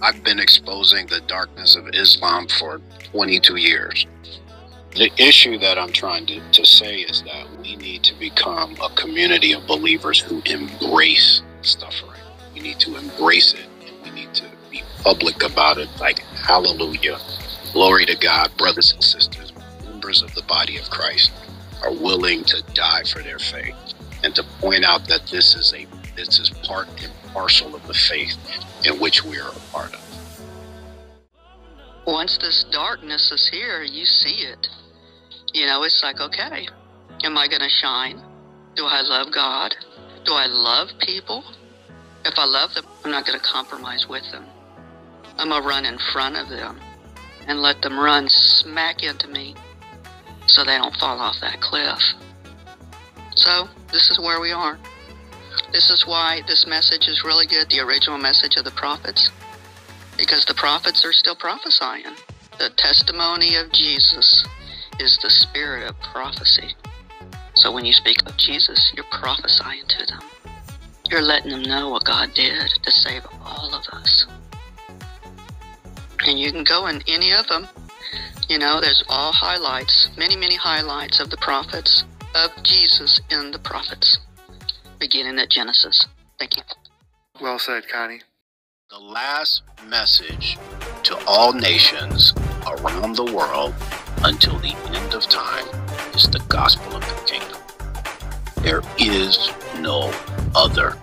I've been exposing the darkness of Islam for 22 years. The issue that I'm trying to, to say is that we need to become a community of believers who embrace suffering. We need to embrace it and we need to be public about it. Like, hallelujah. Glory to God, brothers and sisters, members of the body of Christ are willing to die for their faith and to point out that this is a this is part and parcel of the faith in which we are a part of. Once this darkness is here, you see it. You know, it's like, okay, am I going to shine? Do I love God? Do I love people? If I love them, I'm not going to compromise with them. I'm going to run in front of them and let them run smack into me so they don't fall off that cliff. So, this is where we are. This is why this message is really good, the original message of the prophets, because the prophets are still prophesying. The testimony of Jesus is the spirit of prophecy. So when you speak of Jesus, you're prophesying to them. You're letting them know what God did to save all of us. And you can go in any of them. You know, there's all highlights, many, many highlights of the prophets, of Jesus in the prophets beginning at Genesis. Thank you. Well said, Connie. The last message to all nations around the world until the end of time is the gospel of the kingdom. There is no other